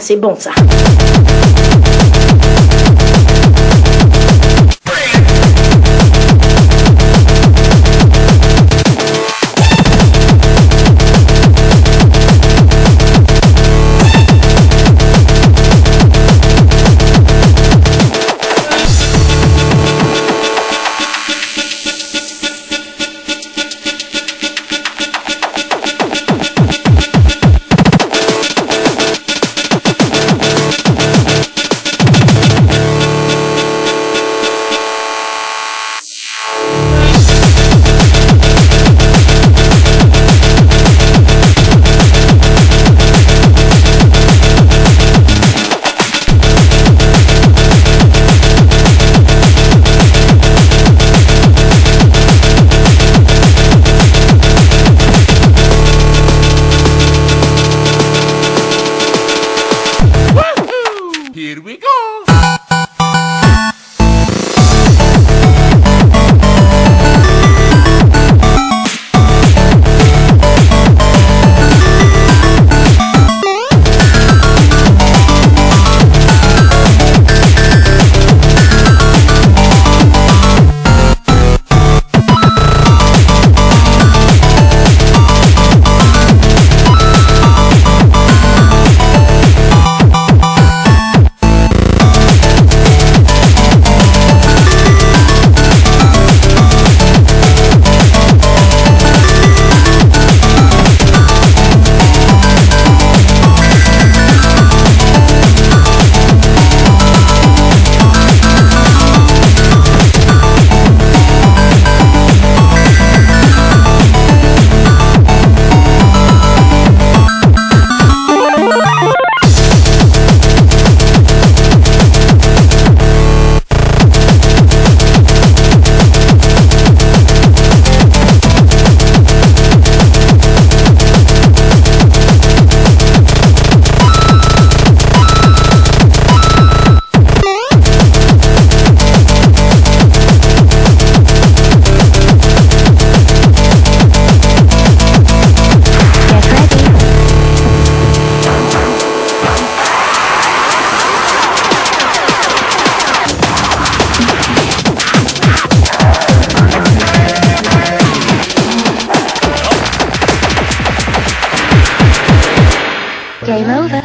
C'est bon ça. Here we go. Game over.